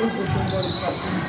Mungu tumbo likapumzike